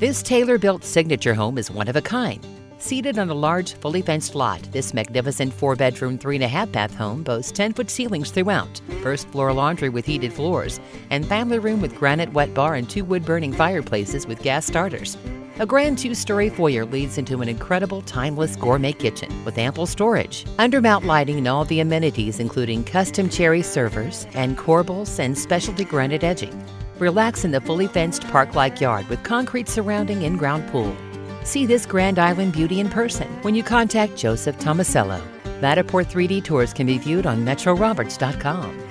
This Taylor built signature home is one of a kind. Seated on a large, fully fenced lot, this magnificent four bedroom, three and a half bath home boasts 10 foot ceilings throughout, first floor laundry with heated floors, and family room with granite wet bar and two wood burning fireplaces with gas starters. A grand two story foyer leads into an incredible, timeless gourmet kitchen with ample storage, undermount lighting, and all the amenities, including custom cherry servers and corbels and specialty granite edging. Relax in the fully fenced park like yard with concrete surrounding in ground pool. See this Grand Island beauty in person when you contact Joseph Tomasello. Matterport 3D tours can be viewed on MetroRoberts.com.